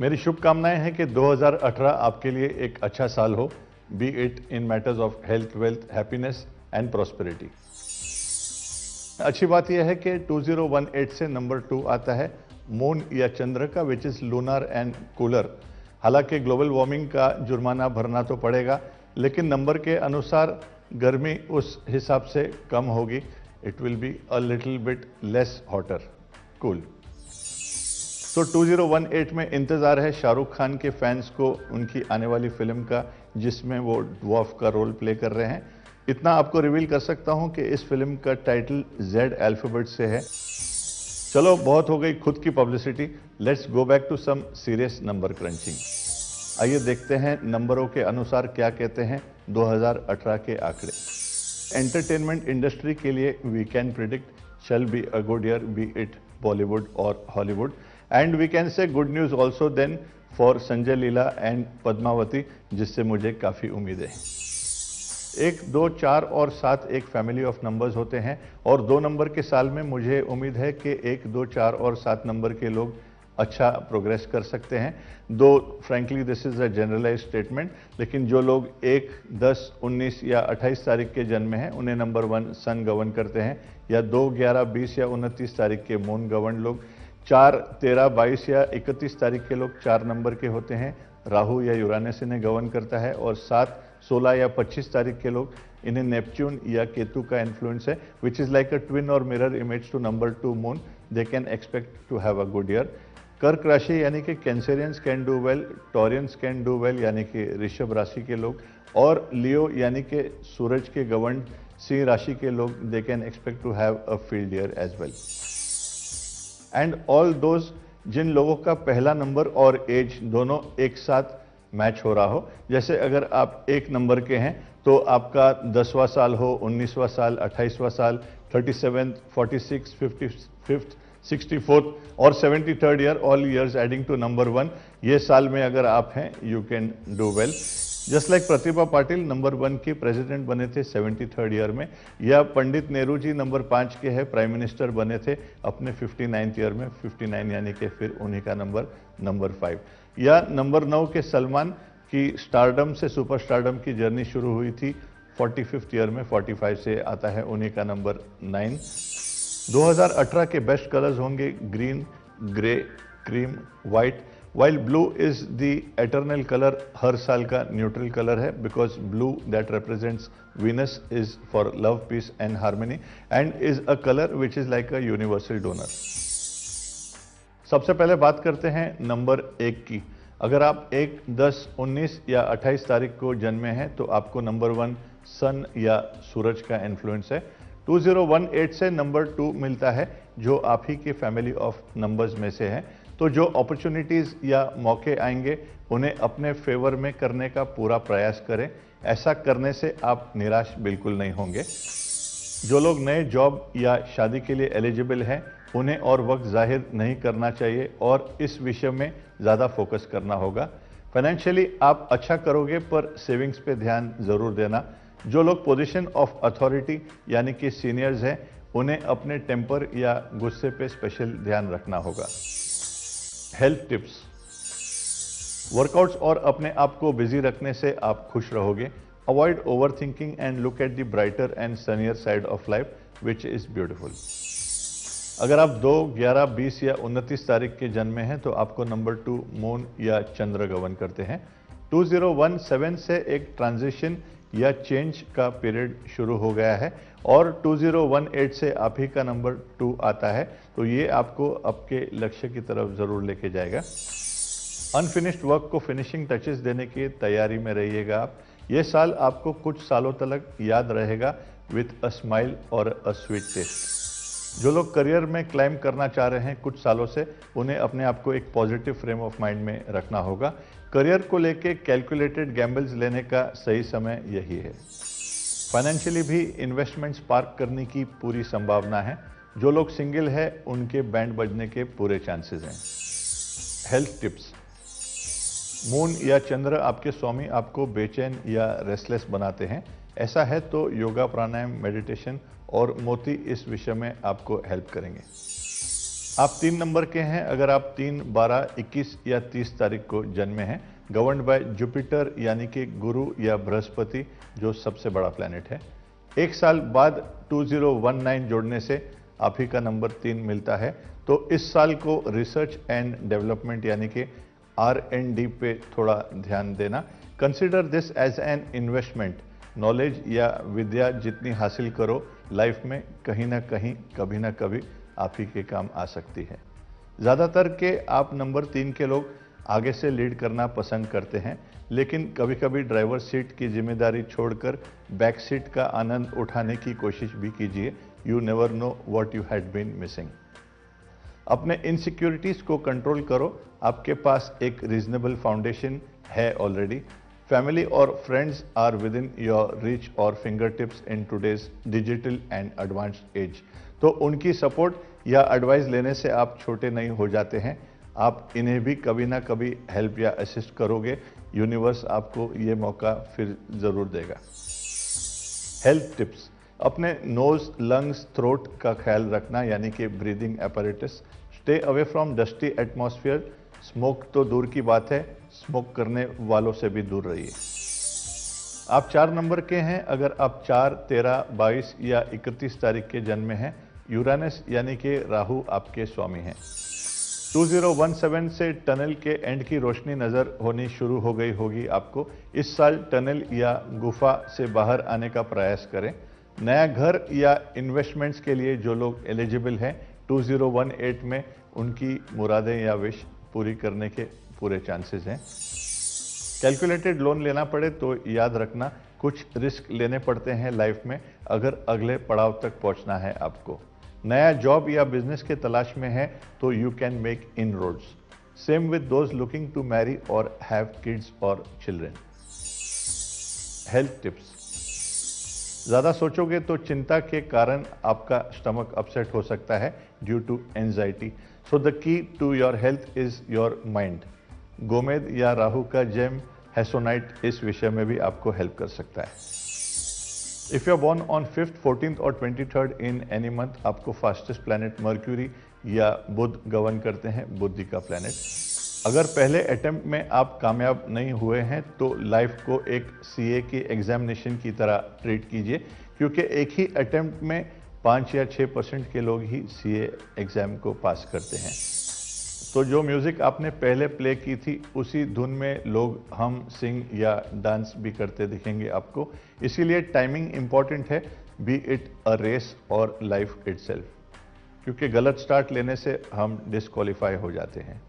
मेरी शुभकामनाएँ हैं कि 2018 आपके लिए एक अच्छा साल हो be it in matters of health wealth happiness and prosperity अच्छी बात यह है कि 2018 से नंबर टू आता है मून या चंद्र का which is lunar and cooler हालाँकि ग्लोबल वार्मिंग का जुर्माना भरना तो पड़ेगा, लेकिन नंबर के अनुसार गर्मी उस हिसाब से कम होगी. It will be a little bit less hotter cool तो 2018 में इंतज़ार है शाहरुख खान के फैंस को उनकी आने वाली फ़िल्म का, जिसमें वो ड्वॉफ का रोल प्ले कर रहे हैं। इतना आपको रिवील कर सकता हूँ कि इस फ़िल्म का टाइटल जेड अल्फ़ाबेट से है। चलो, बहुत हो गई खुद की publicity let's go back to some serious number crunching आइए देखते हैं नंबरों के अनुसार क्या कहते हैं 2018 के आंकड़े। एंटरटेनमेंट इंडस्ट्री के लिए we can predict shall be a good year be it Bollywood और Hollywood and we can say good news also then for Sanjay Leela and Padmavati जिससे मुझे काफ़ी उम्मीद है। एक, दो, चार और सात एक फैमिली ऑफ़ नंबर्स होते हैं और दो नंबर के साल में मुझे उम्मीद है कि एक, दो, चार और सात नंबर के लोग अच्छा प्रोग्रेस कर सकते हैं। Though frankly this is a generalize statement लेकिन जो लोग एक, दस, उन्नीस या अट्ठाईस तारीख के जन्म हैं, उन्हें नंबर वन सन गवर्न करते हैं या दो, ग्यारह, बीस या उनतीस तारीख के मून गवर्न लोग चार, तेरह, बाईस या इकतीस तारीख के लोग चार नंबर के होते हैं। राहु या यूरानस इन्हें गवर्न करता है और सात 16 या 25 तारीख के लोग इन्हें नेपच्यून या केतु का इन्फ्लुएंस है which is like a twin और mirror image to number two moon they can expect to have a good year कर्क राशि यानी कि Cancerians can do well Taurians can do well यानी कि ऋषभ राशि के लोग और लियो यानी कि सूरज के गवर्न सिंह राशि के लोग they can expect to have a field year as well and all those जिन लोगों का पहला नंबर और एज दोनों एक साथ मैच हो रहा हो, जैसे अगर आप एक नंबर के हैं तो आपका दसवां साल हो, उन्नीसवां साल, अट्ठाईसवां साल thirty seventh forty sixth fifty fifth sixty fourth और seventy third year all years adding to number one ये साल में अगर आप हैं you can do well just like Pratibha Patil number one के प्रेसिडेंट बने थे सेवेंटी थर्ड ईयर में. या पंडित नेहरू जी नंबर पाँच के हैं प्राइम मिनिस्टर बने थे अपने फिफ्टी नाइन्थ ईयर में. फिफ्टी नाइन यानी कि फिर उन्हीं का नंबर नंबर फाइव या नंबर नौ के सलमान की स्टारडम से सुपर स्टारडम की जर्नी शुरू हुई थी. फोर्टी फिफ्थ ईयर में 45 से आता है उन्हीं का नंबर नाइन 2018 के बेस्ट कलर्स होंगे green grey cream white while blue is the eternal colour हर साल का न्यूट्रल कलर है because blue that represents Venus is for love peace and harmony and is a colour which is like a universal donor सबसे पहले बात करते हैं number एक की। अगर आप एक, दस, उन्नीस या अट्ठाईस तारीख को जन्मे हैं तो आपको नंबर वन सन या सूरज का इन्फ्लुएंस है। 2018 से नंबर टू मिलता है, जो आप ही के फैमिली ऑफ़ नंबर्स में से है। तो जो अपॉर्चुनिटीज़ या मौके आएँगे, उन्हें अपने फेवर में करने का पूरा प्रयास करें। ऐसा करने से आप निराश बिल्कुल नहीं होंगे। जो लोग नए जॉब या शादी के लिए एलिजिबल हैं, उन्हें और वक्त ज़ाहिर नहीं करना चाहिए, और इस विषय में ज़्यादा फोकस करना होगा। फाइनेंशियली आप अच्छा करोगे, पर सेविंग्स पे ध्यान ज़रूर देना। जो लोग पोजीशन ऑफ़ अथॉरिटी यानी कि सीनियर्स हैं, उन्हें अपने टेम्पर या गुस्से पे स्पेशल ध्यान रखना होगा। हेल्थ टिप्स वर्कआउट्स और अपने आप को बिज़ी रखने से आप खुश रहोगे। Avoid over thinking and look at the brighter and sunnier side of life which is beautiful अगर आप दो, ग्यारह, बीस या उनतीस तारीख के जन्मे हैं तो आपको नंबर टू मून या चंद्र गवन करते हैं। 2017 से एक ट्रांजिशन या चेंज का पीरियड शुरू हो गया है और 2018 से आप ही का नंबर टू आता है तो ये आपको आपके लक्ष्य की तरफ़ ज़रूर लेके जाएगा। अनफिनिश्ड वर्क को फिनिशिंग टचेस देने की तैयारी में रहिएगा आप। ये साल आपको कुछ सालों तक याद रहेगा विथ अ स्माइल और अ स्वीट टेस्ट जो लोग करियर में क्लाइम करना चाह रहे हैं कुछ सालों से, उन्हें अपने आप को एक पॉजिटिव फ्रेम ऑफ़ माइंड में रखना होगा। करियर को लेके कैलकुलेटेड गैम्बल्स लेने का सही समय यही है। फाइनेंशियली भी इन्वेस्टमेंट्स पार्क करने की पूरी संभावना है। जो लोग सिंगल है, उनके बैंड बजने के पूरे चांसेस हैं। हेल्थ टिप्स मून या चंद्र आपके स्वामी आपको बेचैन या रेस्टलेस बनाते हैं। ऐसा है तो योगा प्राणायाम मेडिटेशन और मोती इस विषय में आपको हेल्प करेंगे। आप तीन नंबर के हैं। अगर आप तीन, बारह, इक्कीस या तीस तारीख को जन्मे हैं गवर्न बाय जुपिटर यानी कि गुरु या बृहस्पति, जो सबसे बड़ा प्लैनेट है। एक साल बाद 2019 जोड़ने से आप ही का नंबर तीन मिलता है। तो इस साल को रिसर्च एंड डेवलपमेंट यानी कि आर एंड डी पे थोड़ा ध्यान देना। Consider this as an investment knowledge या विद्या जितनी हासिल करो लाइफ में कहीं ना कहीं, कभी ना कभी आप ही के काम आ सकती है। ज़्यादातर के आप नंबर तीन के लोग आगे से लीड करना पसंद करते हैं, लेकिन कभी कभी ड्राइवर सीट की ज़िम्मेदारी छोड़कर बैक सीट का आनंद उठाने की कोशिश भी कीजिए। You never know what you had been missing अपने इनसिक्योरिटीज को कंट्रोल करो। आपके पास एक रीजनेबल फाउंडेशन है ऑलरेडी फैमिली और friends are within your reach और fingertips in today's digital and advanced age तो उनकी सपोर्ट या एडवाइस लेने से आप छोटे नहीं हो जाते हैं। आप इन्हें भी कभी ना कभी हेल्प या असिस्ट करोगे। यूनिवर्स आपको ये मौका फिर ज़रूर देगा। हेल्थ टिप्स अपने नोज़ लंग्स थ्रोट का ख्याल रखना, यानी कि breathing apparatus stay away from dusty atmosphere smoke तो दूर की बात है। स्मोक करने वालों से भी दूर रहिए। आप चार नंबर के हैं। अगर आप चार, तेरह, बाईस या इकतीस तारीख के जन्म हैं यूरानस, यानी कि राहु आपके स्वामी हैं। 2017 से टनल के एंड की रोशनी नज़र होनी शुरू हो गई होगी आपको। इस साल टनल या गुफा से बाहर आने का प्रयास करें। नया घर या इन्वेस्टमेंट्स के लिए जो लोग एलिजिबल हैं 2018 में उनकी मुरादें या विश पूरी करने के पूरे चांसेस हैं। कैलकुलेटेड लोन लेना पड़े तो याद रखना, कुछ रिस्क लेने पड़ते हैं लाइफ में, अगर अगले पड़ाव तक पहुँचना है आपको। नया जॉब या बिज़नेस के तलाश में है तो you can make inroads same with those looking to marry और हैव किड्स और चिल्ड्रेन हेल्थ टिप्स ज़्यादा सोचोगे तो चिंता के कारण आपका स्टमक अपसेट हो सकता है due to anxiety so the key to your health is your mind गोमेद या राहु का जेम हेसोनाइट इस विषय में भी आपको हेल्प कर सकता है। If you are born on fifth fourteen और थर्ड इन एनी मंथ आपको फास्टेस्ट प्लानट मर्क्यूरी या बुध गवर्न करते हैं, बुद्धि का प्लानट अगर पहले अटेम्प्ट में आप कामयाब नहीं हुए हैं तो लाइफ को एक सीए के एग्जामिनेशन की तरह ट्रीट कीजिए, क्योंकि एक ही अटेम्प्ट में पाँच या छः परसेंट के लोग ही सीए एग्ज़ाम को पास करते हैं। तो जो म्यूज़िक आपने पहले प्ले की थी, उसी धुन में लोग हम सिंग या डांस भी करते दिखेंगे आपको। इसीलिए टाइमिंग इंपॉर्टेंट है बी इट अ रेस और लाइफ इट क्योंकि गलत स्टार्ट लेने से हम डिस्कालीफाई हो जाते हैं।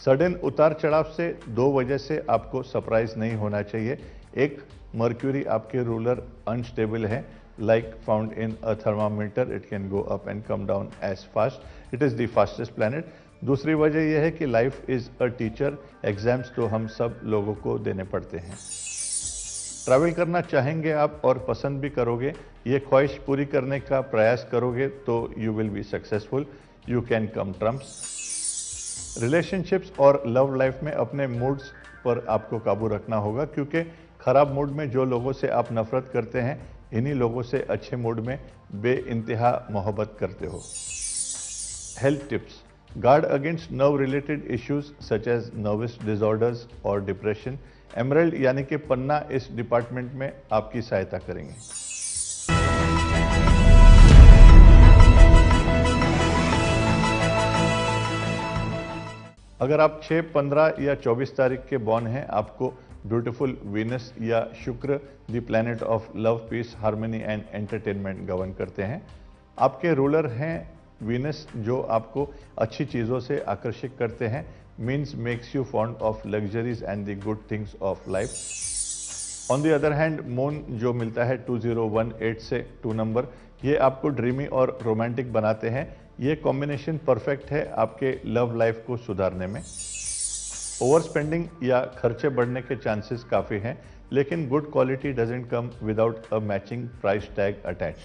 सडन उतार चढ़ाव से दो वजह से आपको सरप्राइज़ नहीं होना चाहिए। एक मर्क्यूरी आपके रूलर अनस्टेबल है। Like found in a thermometer, it can go up and come down as fast it is the fastest planet दूसरी वजह यह है कि life is a teacher exams तो हम सब लोगों को देने पड़ते हैं। ट्रैवल करना चाहेंगे आप और पसंद भी करोगे, ये ख्वाहिश पूरी करने का प्रयास करोगे तो you will be successful you can come trumps relationships और लव लाइफ में अपने मूड्स पर आपको काबू रखना होगा, क्योंकि खराब मूड में जो लोगों से आप नफरत करते हैं, इन्हीं लोगों से अच्छे मूड में बे मोहब्बत करते हो। Health tips against nerve related issues such as nervous disorders और डिप्रेशन एमरल्ड यानी कि पन्ना इस डिपार्टमेंट में आपकी सहायता करेंगे। अगर आप 6, 15 या 24 तारीख के बॉर्न हैं आपको ब्यूटिफुल वीनस या Shukra the planet of love peace harmony and entertainment govern करते हैं। आपके रूलर हैं वीनस जो आपको अच्छी चीज़ों से आकर्षित करते हैं means makes you fond of luxuries and the good things of life on the other hand moon जो मिलता है 2018 से 2 नंबर ये आपको ड्रीमी और रोमांटिक बनाते हैं। ये कॉम्बिनेशन परफेक्ट है आपके लव लाइफ को सुधारने में। ओवर स्पेंडिंग या खर्चे बढ़ने के चांसेस काफ़ी हैं, लेकिन good quality doesn't come without a matching price tag attach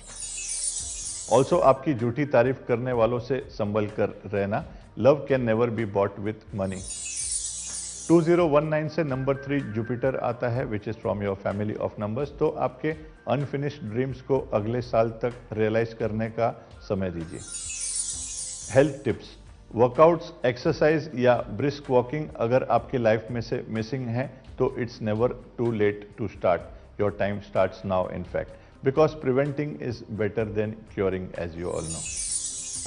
also आपकी झूठी तारीफ़ करने वालों से संभल कर रहना। Love can never be bought with money 2019 से नंबर थ्री जुपिटर आता है which is from your family of numbers तो आपके अनफिनिश्ड ड्रीम्स को अगले साल तक रियलाइज़ करने का समय दीजिए। हेल्थ टिप्स वर्कआउट्स एक्सरसाइज या ब्रिस्क वॉकिंग अगर आपकी लाइफ में से मिसिंग है तो it's never too late to start your time start now in fact because preventing is better than curing as you all know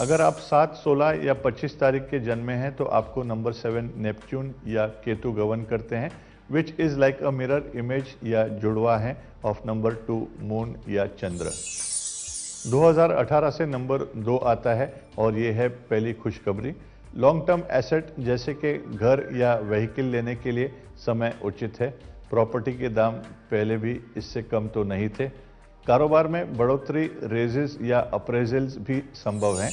अगर आप 7, 16 या 25 तारीख के जन्मे हैं तो आपको नंबर सेवन नेपच्यून या केतु गवन करते हैं which is like a mirror image या जुड़वा है ऑफ़ नंबर टू मून या चंद्र। 2018 से नंबर दो आता है और ये है पहली खुशखबरी। लॉन्ग टर्म एसेट जैसे कि घर या व्हीकल लेने के लिए समय उचित है। प्रॉपर्टी के दाम पहले भी इससे कम तो नहीं थे। कारोबार में बढ़ोतरी रेजेस या अप्रेजल्स भी संभव हैं।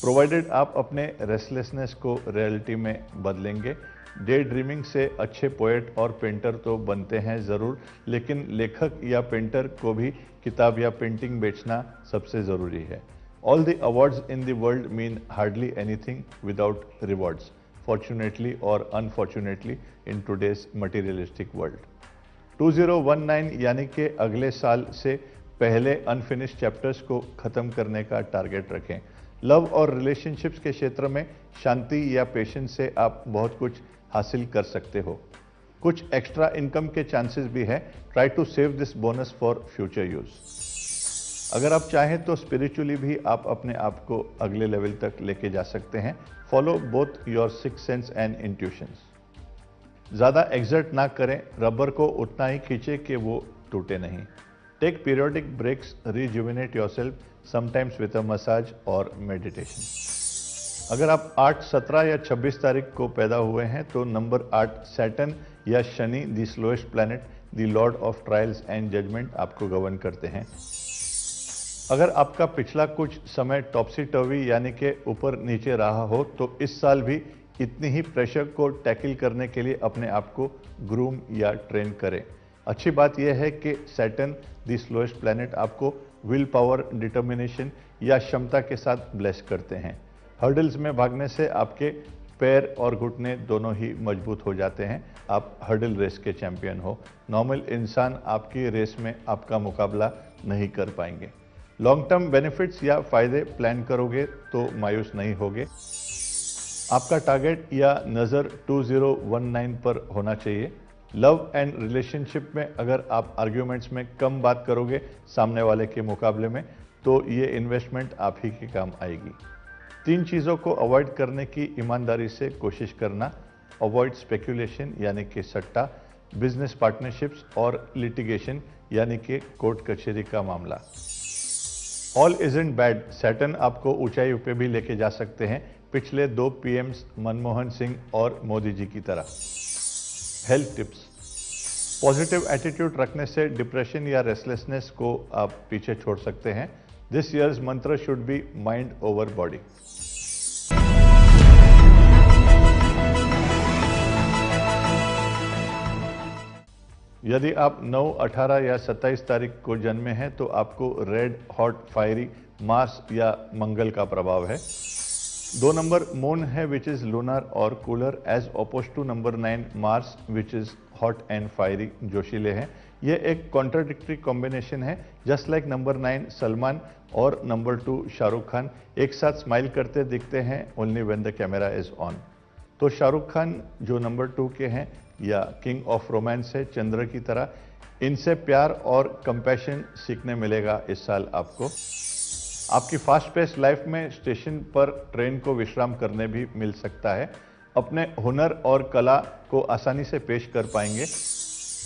प्रोवाइडेड आप अपने रेस्टलेसनेस को रियलिटी में बदलेंगे। डे ड्रीमिंग से अच्छे पोएट और पेंटर तो बनते हैं ज़रूर, लेकिन लेखक या पेंटर को भी किताब या पेंटिंग बेचना सबसे ज़रूरी है। All the awards in the world mean hardly anything without rewards fortunately और unfortunately in today's materialistic world 2019 यानी कि अगले साल से पहले अनफिनिश चैप्टर्स को ख़त्म करने का टारगेट रखें। लव और रिलेशनशिप्स के क्षेत्र में शांति या पेशेंस से आप बहुत कुछ हासिल कर सकते हो। कुछ एक्स्ट्रा इनकम के चांसेस भी है। Try to save this bonus for future use अगर आप चाहें तो स्पिरिचुअली भी आप अपने आप को अगले लेवल तक लेके जा सकते हैं। Follow both your six sense and intuitions ज़्यादा एग्जर्ट ना करें रबर को उतना ही खींचे कि वो टूटे नहीं। Take periodic breaks rejuvenate yourself sometimes with a massage और मेडिटेशन अगर आप 8, 17 या 26 तारीख को पैदा हुए हैं तो नंबर 8 सैटन या Shani the slowest planet the lord of trials and judgement आपको गवर्न करते हैं। अगर आपका पिछला कुछ समय टॉपसी टर्वी यानी कि ऊपर नीचे रहा हो तो इस साल भी इतनी ही प्रेशर को टैकल करने के लिए अपने आप को ग्रूम या ट्रेन करें। अच्छी बात यह है कि सैटन दी स्लोएस्ट प्लैनेट आपको विल पावर डिटर्मिनेशन या क्षमता के साथ ब्लेस करते हैं। हर्डल्स में भागने से आपके पैर और घुटने दोनों ही मज़बूत हो जाते हैं। आप हर्डल रेस के चैंपियन हो। नॉर्मल इंसान आपकी रेस में आपका मुकाबला नहीं कर पाएँगे। लॉन्ग टर्म बेनिफिट्स या फ़ायदे प्लान करोगे तो मायूस नहीं होगे। आपका टारगेट या नज़र 2019 पर होना चाहिए। लव एंड रिलेशनशिप में अगर आप आर्ग्यूमेंट्स में कम बात करोगे सामने वाले के मुकाबले में तो ये इन्वेस्टमेंट आप ही के काम आएगी। तीन चीज़ों को अवॉइड करने की ईमानदारी से कोशिश करना अवॉइड स्पेकुलेशन यानी कि सट्टा बिज़नेस पार्टनरशिप्स और लिटिगेशन यानी कि कोर्ट कचहरी का मामला। All is in bad Saturn आपको ऊंचाई पे भी लेके जा सकते हैं। पिछले दो पीएम्स मनमोहन सिंह और मोदी जी की तरह। हेल्थ टिप्स पॉजिटिव एटीट्यूड रखने से डिप्रेशन या रेस्टलेसनेस को आप पीछे छोड़ सकते हैं। This year's mantra should be mind over body यदि आप 9, 18 या 27 तारीख को जन्मे हैं तो आपको रेड हॉट फायरी मार्स या मंगल का प्रभाव है। दो नंबर मून है विच इज़ लूनर और cooler as opposed to number nine Mars which is hot and fiery जोशीले हैं। ये एक कॉन्ट्राडिक्टरी कॉम्बिनेशन है just like number nine Salman और नंबर टू शाहरुख खान एक साथ स्माइल करते दिखते हैं only when the camera is on तो शाहरुख खान जो नंबर टू के हैं, या किंग ऑफ़ रोमांस है, चंद्र की तरह, इनसे प्यार और कंपैशन सीखने मिलेगा इस साल आपको। आपकी फास्ट पेस लाइफ में स्टेशन पर ट्रेन को विश्राम करने भी मिल सकता है। अपने हुनर और कला को आसानी से पेश कर पाएँगे।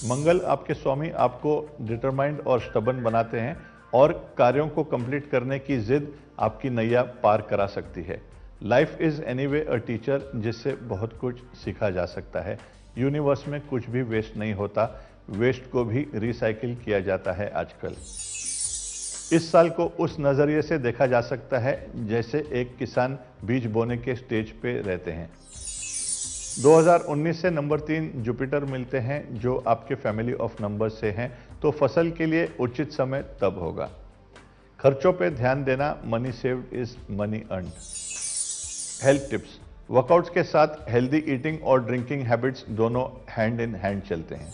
मंगल आपके स्वामी आपको डिटरमाइंड और स्टबन बनाते हैं और कार्यों को कंप्लीट करने की जिद आपकी नैया पार करा सकती है। Life is anyway a teacher जिससे बहुत कुछ सीखा जा सकता है। यूनिवर्स में कुछ भी वेस्ट नहीं होता। वेस्ट को भी रिसाइकिल किया जाता है आजकल। इस साल को उस नज़रिए से देखा जा सकता है जैसे एक किसान बीज बोने के स्टेज पे रहते हैं। 2019 से नंबर तीन जुपिटर मिलते हैं, जो आपके फैमिली ऑफ़ नंबर से हैं तो फ़सल के लिए उचित समय तब होगा। खर्चों पे ध्यान देना money saved is money earn health tips workouts के साथ हेल्दी ईटिंग और ड्रिंकिंग हैबिट्स दोनों हैंड इन हैंड चलते हैं।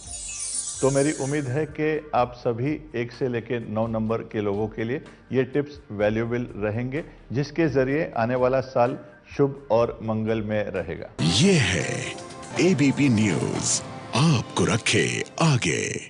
तो मेरी उम्मीद है कि आप सभी एक से लेकर नौ नंबर के लोगों के लिए ये टिप्स वैल्यूबल रहेंगे, जिसके ज़रिए आने वाला साल शुभ और मंगल में रहेगा। ये है एबीपी न्यूज़ आपको रखे आगे।